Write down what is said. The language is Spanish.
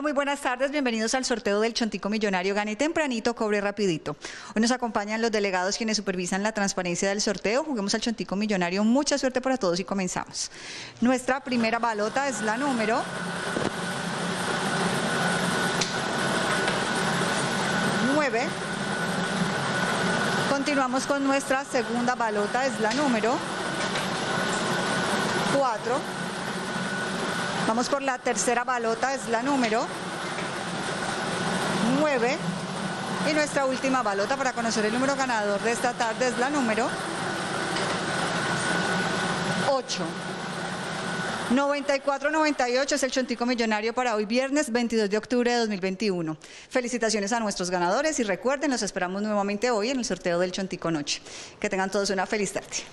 muy buenas tardes. Bienvenidos al sorteo del Chontico Millonario. Gane tempranito, cobre rapidito. Hoy nos acompañan los delegados quienes supervisan la transparencia del sorteo. Juguemos al Chontico Millonario. Mucha suerte para todos y comenzamos. Nuestra primera balota es la número... Nueve. Continuamos con nuestra segunda balota, es la número 4. Vamos por la tercera balota, es la número 9. Y nuestra última balota para conocer el número ganador de esta tarde es la número 8. 94-98 es el Chontico Millonario para hoy viernes 22 de octubre de 2021. Felicitaciones a nuestros ganadores y recuerden, los esperamos nuevamente hoy en el sorteo del Chontico Noche. Que tengan todos una feliz tarde.